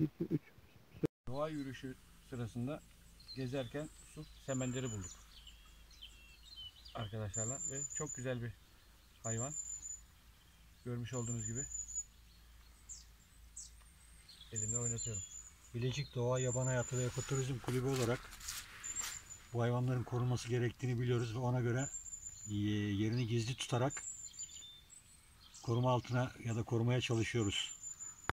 2, 3. Doğa yürüyüşü sırasında gezerken su semenderi bulduk. Arkadaşlarla ve çok güzel bir hayvan. Görmüş olduğunuz gibi. Elimle oynatıyorum. Bilecik Doğa Yaban Hayatı ve Ekoturizm Kulübü olarak bu hayvanların korunması gerektiğini biliyoruz ve ona göre e, yerini gizli tutarak koruma altına ya da korumaya çalışıyoruz.